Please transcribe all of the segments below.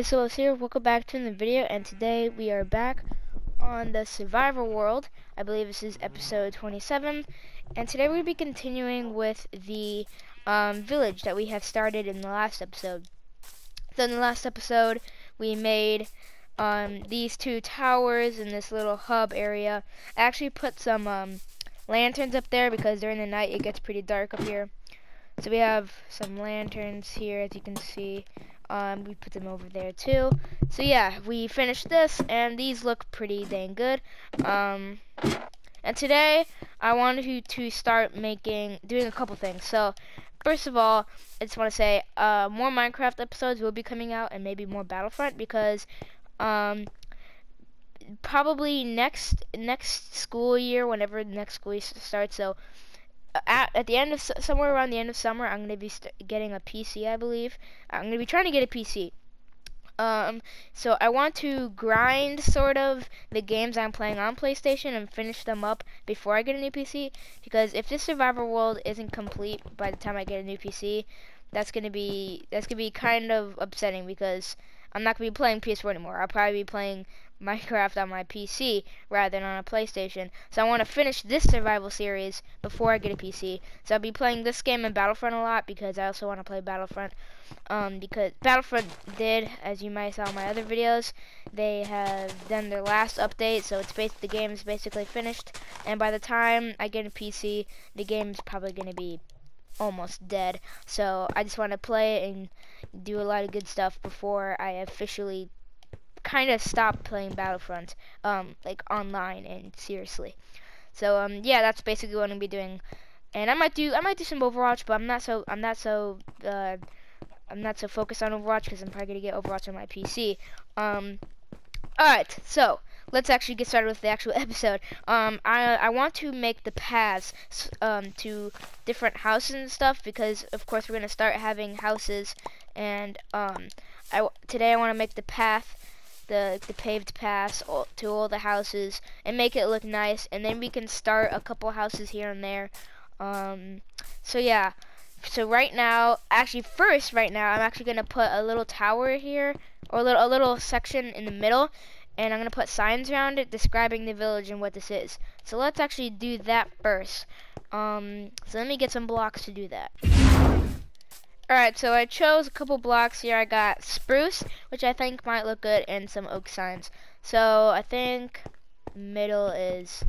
It's Willis here, welcome back to the video, and today we are back on the Survivor World. I believe this is episode 27, and today we'll be continuing with the um, village that we have started in the last episode. So in the last episode, we made um, these two towers in this little hub area. I actually put some um, lanterns up there because during the night it gets pretty dark up here. So we have some lanterns here, as you can see. Um, we put them over there too. So yeah, we finished this, and these look pretty dang good. Um, and today, I wanted you to start making, doing a couple things. So, first of all, I just want to say, uh, more Minecraft episodes will be coming out, and maybe more Battlefront, because, um, probably next, next school year, whenever the next school year starts, so, at, at the end of somewhere around the end of summer, I'm gonna be getting a PC, I believe. I'm gonna be trying to get a PC. Um, so I want to grind sort of the games I'm playing on PlayStation and finish them up before I get a new PC. Because if this Survivor World isn't complete by the time I get a new PC, that's gonna be that's gonna be kind of upsetting because I'm not gonna be playing PS4 anymore. I'll probably be playing Minecraft on my PC rather than on a PlayStation. So I want to finish this survival series before I get a PC. So I'll be playing this game and Battlefront a lot because I also want to play Battlefront. Um, because Battlefront did, as you might saw in my other videos, they have done their last update, so it's basically the game is basically finished. And by the time I get a PC, the game is probably going to be almost dead. So I just want to play and do a lot of good stuff before I officially kind of stop playing Battlefront, um, like online and seriously. So um, yeah, that's basically what I'm gonna be doing. And I might do I might do some Overwatch, but I'm not so I'm not so uh, I'm not so focused on Overwatch because I'm probably gonna get Overwatch on my PC. Um, all right, so let's actually get started with the actual episode. Um, I I want to make the paths um to different houses and stuff because of course we're gonna start having houses and um I today I want to make the path the, the paved paths all, to all the houses and make it look nice and then we can start a couple houses here and there um, so yeah so right now actually first right now I'm actually gonna put a little tower here or a little, a little section in the middle and I'm gonna put signs around it describing the village and what this is so let's actually do that first um, so let me get some blocks to do that Alright, so I chose a couple blocks here. I got spruce, which I think might look good, and some oak signs. So I think middle is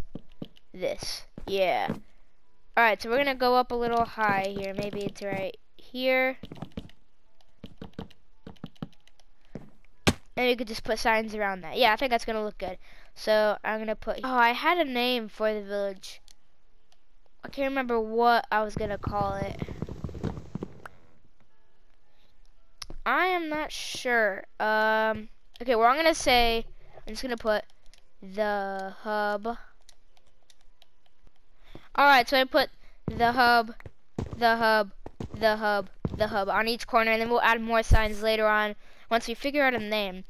this. Yeah. Alright, so we're going to go up a little high here. Maybe it's right here. And you could just put signs around that. Yeah, I think that's going to look good. So I'm going to put... Oh, I had a name for the village. I can't remember what I was going to call it. I am not sure. Um, okay, well, I'm going to say, I'm just going to put the hub. Alright, so I put the hub, the hub, the hub, the hub on each corner, and then we'll add more signs later on once we figure out a name.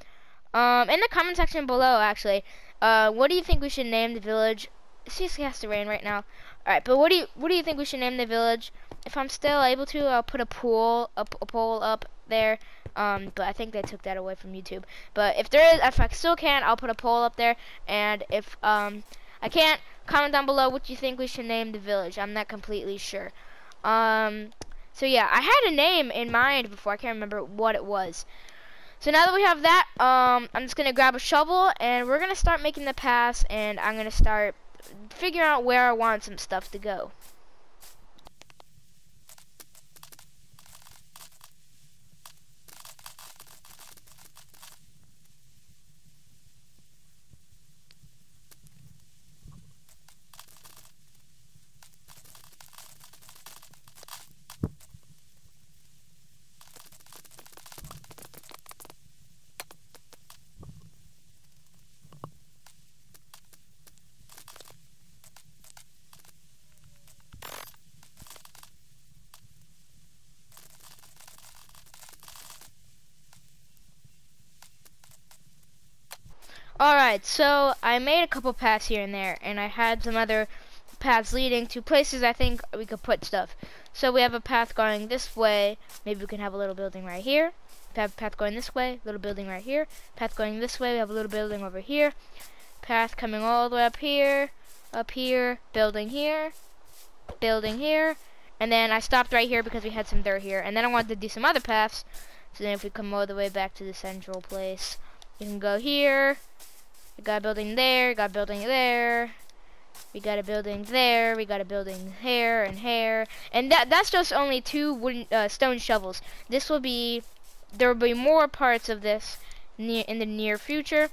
Um, in the comment section below, actually, uh, what do you think we should name the village? It seriously has to rain right now. Alright, but what do you what do you think we should name the village? If I'm still able to, I'll put a pool, a, a poll up there. Um, but I think they took that away from YouTube. But if there is, if I still can't, I'll put a poll up there. And if um, I can't, comment down below what you think we should name the village. I'm not completely sure. Um, so yeah, I had a name in mind before. I can't remember what it was. So now that we have that, um, I'm just gonna grab a shovel and we're gonna start making the pass. And I'm gonna start figuring out where I want some stuff to go. Alright, so I made a couple paths here and there, and I had some other paths leading to places I think we could put stuff. So we have a path going this way. Maybe we can have a little building right here. have path going this way, little building right here. Path going this way, we have a little building over here. Path coming all the way up here, up here, building here, building here. And then I stopped right here because we had some dirt here. And then I wanted to do some other paths. So then if we come all the way back to the central place, we can go here. We got a building there, got a building there. We got a building there. We got a building here and here. And that that's just only two wooden uh, stone shovels. This will be there will be more parts of this near in the near future.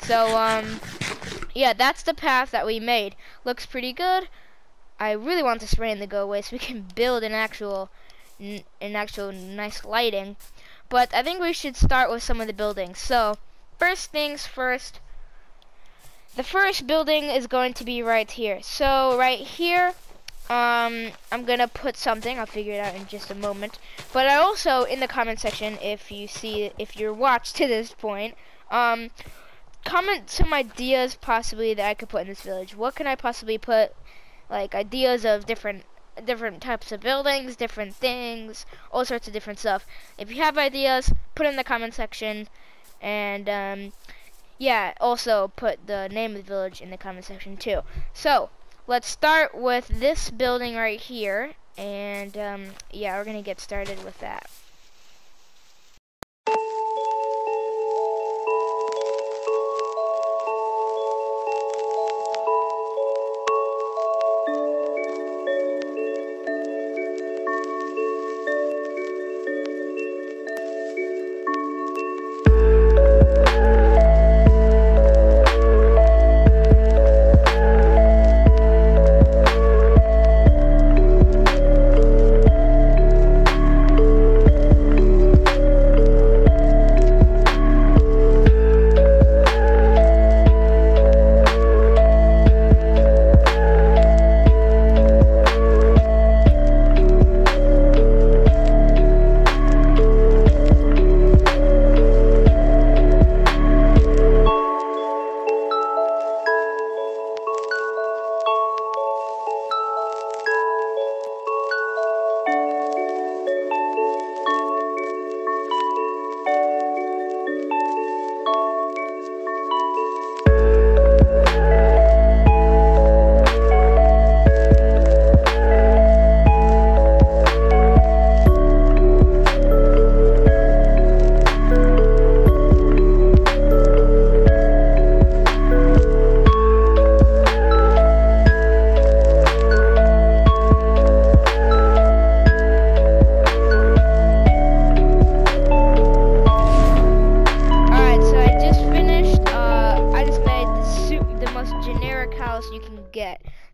So um yeah, that's the path that we made. Looks pretty good. I really want this rain to go away so we can build an actual an actual nice lighting. But I think we should start with some of the buildings. So, first things first, the first building is going to be right here. So right here, um, I'm gonna put something. I'll figure it out in just a moment. But I also in the comment section, if you see, if you're watched to this point, um, comment some ideas possibly that I could put in this village. What can I possibly put? Like ideas of different different types of buildings, different things, all sorts of different stuff. If you have ideas, put in the comment section, and um, yeah, also put the name of the village in the comment section too. So, let's start with this building right here. And um, yeah, we're going to get started with that.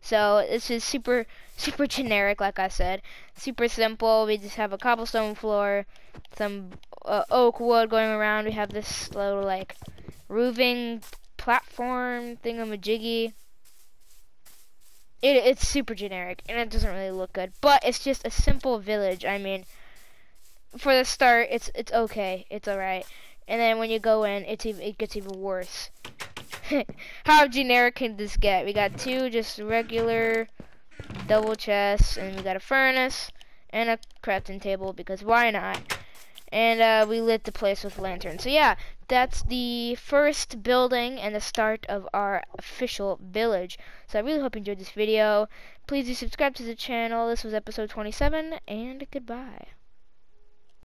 So this is super, super generic, like I said. Super simple. We just have a cobblestone floor, some uh, oak wood going around. We have this little like roofing platform thingamajiggy. It, it's super generic and it doesn't really look good, but it's just a simple village. I mean, for the start, it's it's okay, it's alright, and then when you go in, it's it gets even worse. How generic can this get? We got two just regular double chests, and we got a furnace and a crafting table because why not? And uh, we lit the place with lanterns. So yeah, that's the first building and the start of our official village. So I really hope you enjoyed this video. Please do subscribe to the channel. This was episode 27, and goodbye.